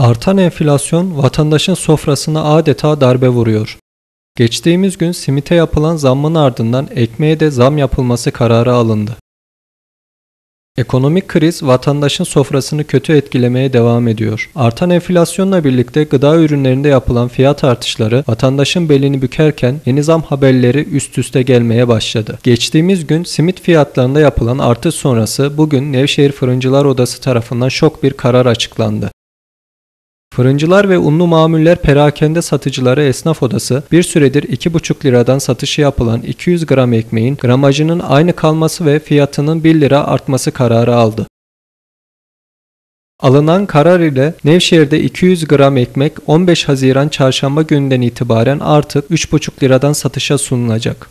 Artan enflasyon vatandaşın sofrasına adeta darbe vuruyor. Geçtiğimiz gün simite yapılan zammın ardından ekmeğe de zam yapılması kararı alındı. Ekonomik kriz vatandaşın sofrasını kötü etkilemeye devam ediyor. Artan enflasyonla birlikte gıda ürünlerinde yapılan fiyat artışları vatandaşın belini bükerken yeni zam haberleri üst üste gelmeye başladı. Geçtiğimiz gün simit fiyatlarında yapılan artış sonrası bugün Nevşehir Fırıncılar Odası tarafından şok bir karar açıklandı. Fırıncılar ve unlu mamuller perakende satıcıları esnaf odası bir süredir 2,5 liradan satışı yapılan 200 gram ekmeğin gramajının aynı kalması ve fiyatının 1 lira artması kararı aldı. Alınan karar ile Nevşehir'de 200 gram ekmek 15 Haziran çarşamba gününden itibaren artık 3,5 liradan satışa sunulacak.